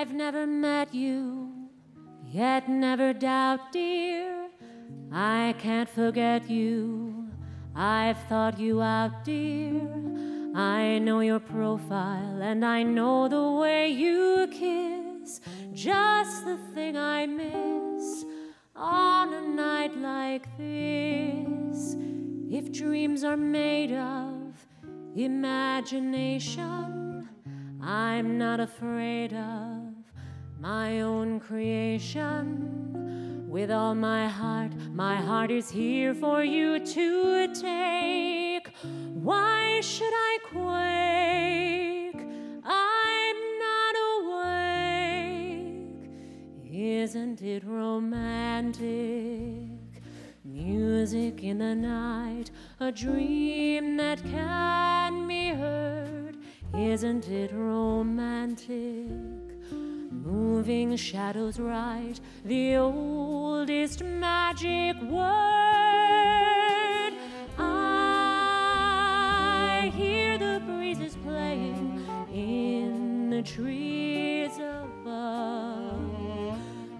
I've never met you, yet never doubt, dear. I can't forget you. I've thought you out, dear. I know your profile and I know the way you kiss. Just the thing I miss on a night like this. If dreams are made of imagination, I'm not afraid of my own creation. With all my heart, my heart is here for you to take. Why should I quake? I'm not awake. Isn't it romantic? Music in the night, a dream that can be heard. Isn't it romantic? Shadows write the oldest magic word. I hear the breezes playing in the trees above.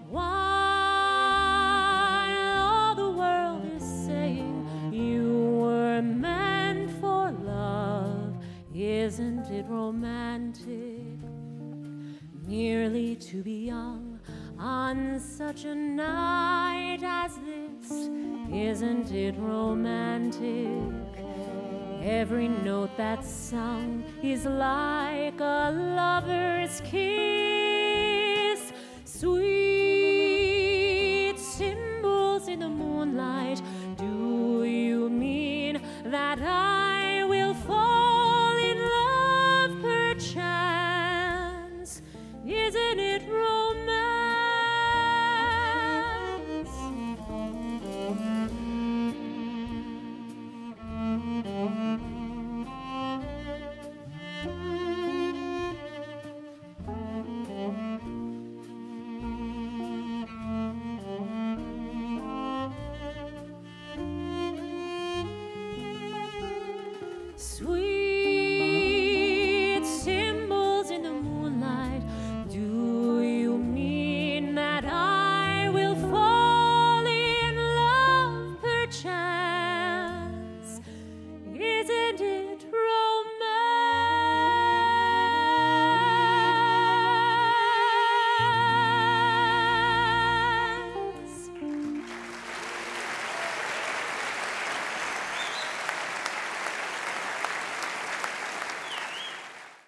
While all the world is saying you were meant for love, isn't it romantic? To be young on such a night as this. Isn't it romantic? Every note that's sung is like a lover's kiss. Sweet.